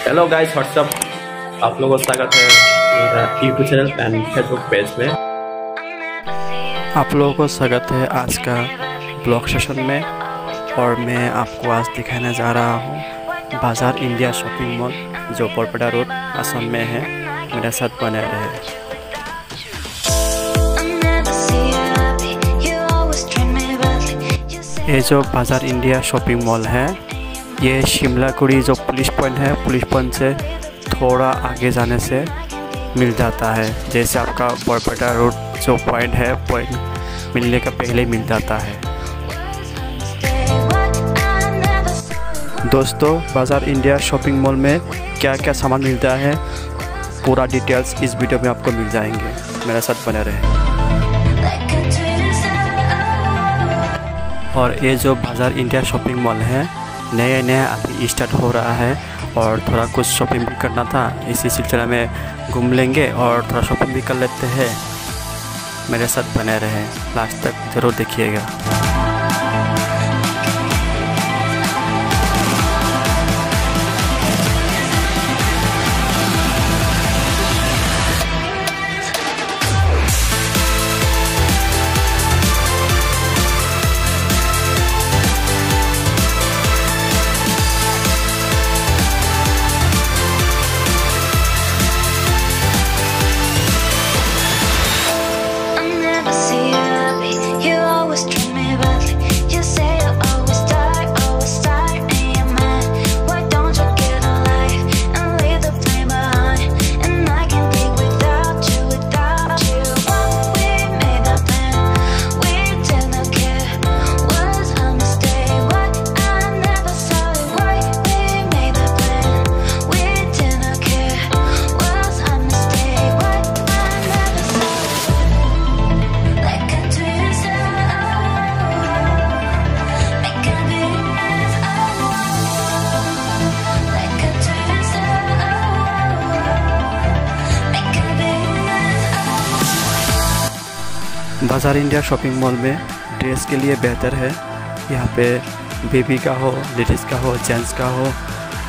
Hello guys what's up आप लोगों का स्वागत है मेरा YouTube channel and Facebook page में। आप लोगों को स्वागत है आज का ब्लॉग सेशन में और मैं आपको आज दिखाने जा रहा हूँ बाज़ार इंडिया शॉपिंग मॉल जो बरपेटा रोड, असम में है। मेरे साथ बने रहे। ये जो बाज़ार इंडिया शॉपिंग मॉल है ये शिमला कुड़ी जो पुलिस पॉइंट है, पुलिस पॉइंट से थोड़ा आगे जाने से मिल जाता है। जैसे आपका बरपेटा रोड जो पॉइंट है, पॉइंट मिलने का पहले मिल जाता है। दोस्तों, बाज़ार इंडिया शॉपिंग मॉल में क्या क्या सामान मिलता है, पूरा डिटेल्स इस वीडियो में आपको मिल जाएँगे। मेरे साथ बने रहे। और ये जो बाज़ार इंडिया शॉपिंग मॉल है नया नया अभी स्टार्ट हो रहा है और थोड़ा कुछ शॉपिंग भी करना था। इसी सिलसिला में घूम लेंगे और थोड़ा शॉपिंग भी कर लेते हैं। मेरे साथ बने रहें। लास्ट तक ज़रूर देखिएगा। बाज़ार इंडिया शॉपिंग मॉल में ड्रेस के लिए बेहतर है। यहाँ पे बेबी का हो, लेडीज़ का हो, जेंट्स का हो,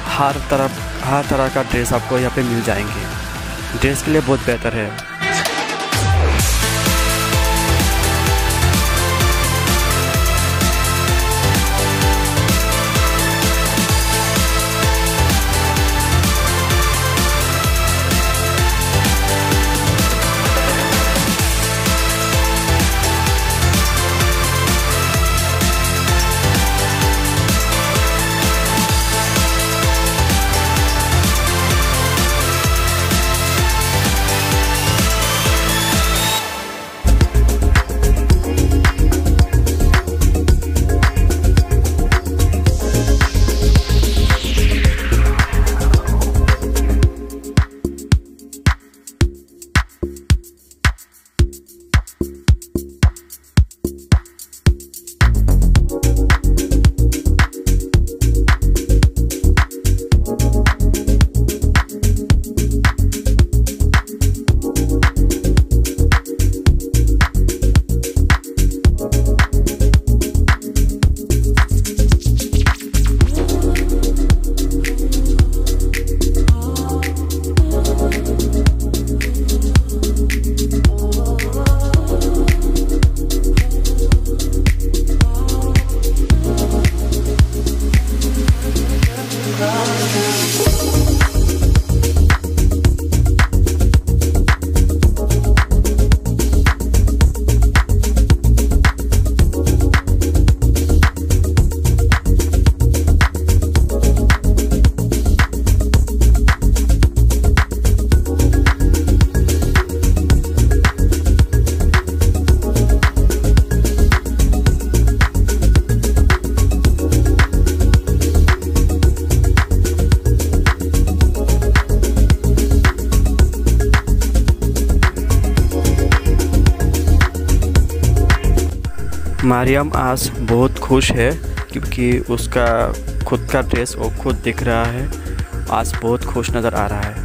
हर तरफ़, हर तरह का ड्रेस आपको यहाँ पे मिल जाएँगे। ड्रेस के लिए बहुत बेहतर है। मारियम आज बहुत खुश है क्योंकि उसका खुद का ड्रेस वो खुद दिख रहा है। आज बहुत खुश नज़र आ रहा है।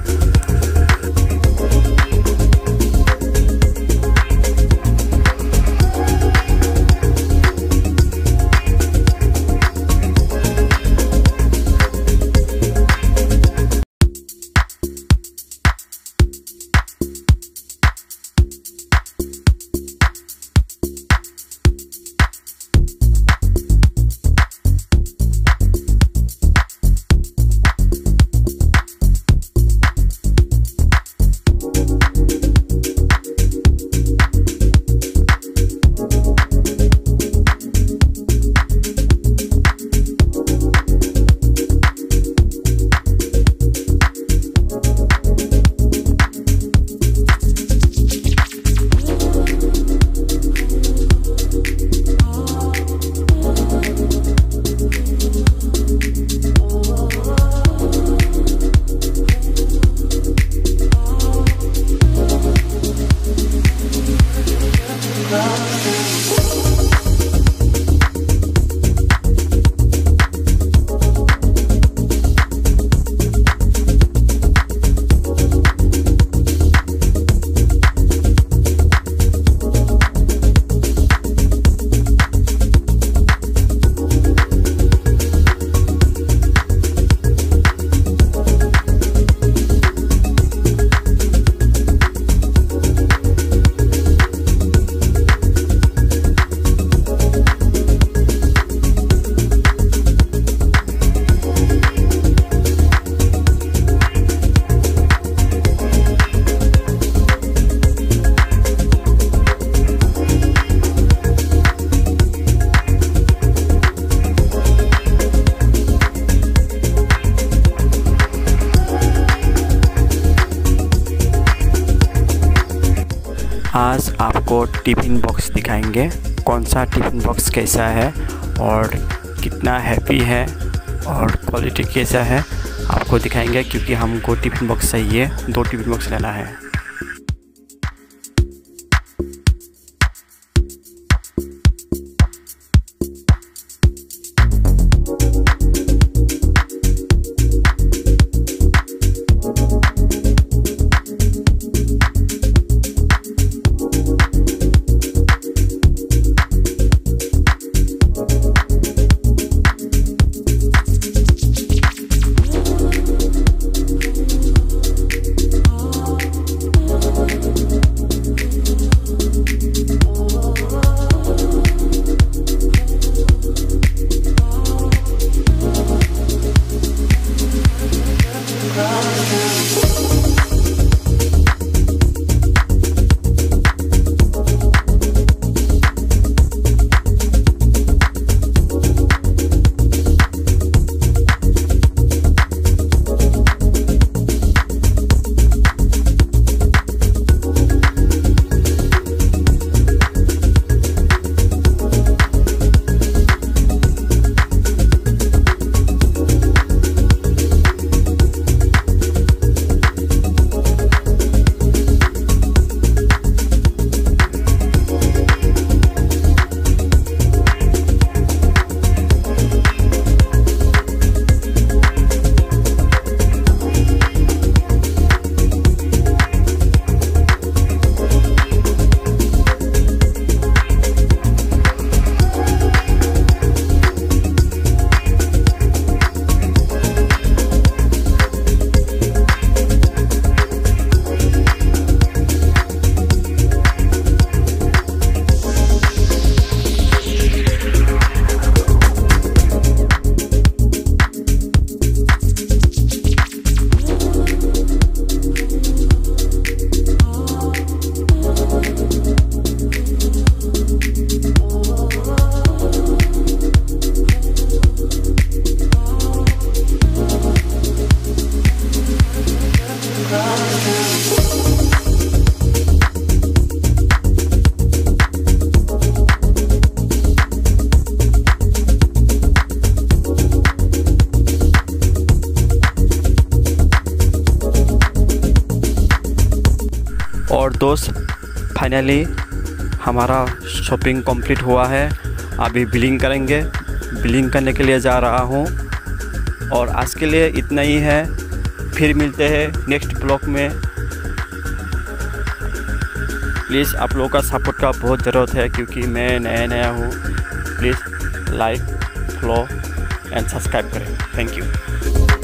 आज आपको टिफ़िन बॉक्स दिखाएँगे। कौन सा टिफ़िन बॉक्स कैसा है और कितना हैप्पी है और क्वालिटी कैसा है, आपको दिखाएँगे क्योंकि हमको टिफ़िन बॉक्स चाहिए। दो टिफ़िन बॉक्स लेना है। फाइनली हमारा शॉपिंग कंप्लीट हुआ है। अभी बिलिंग करेंगे। बिलिंग करने के लिए जा रहा हूँ। और आज के लिए इतना ही है। फिर मिलते हैं नेक्स्ट ब्लॉग में। प्लीज़ आप लोगों का सपोर्ट का बहुत ज़रूरत है क्योंकि मैं नया नया हूँ। Please like, follow and subscribe करें। Thank you.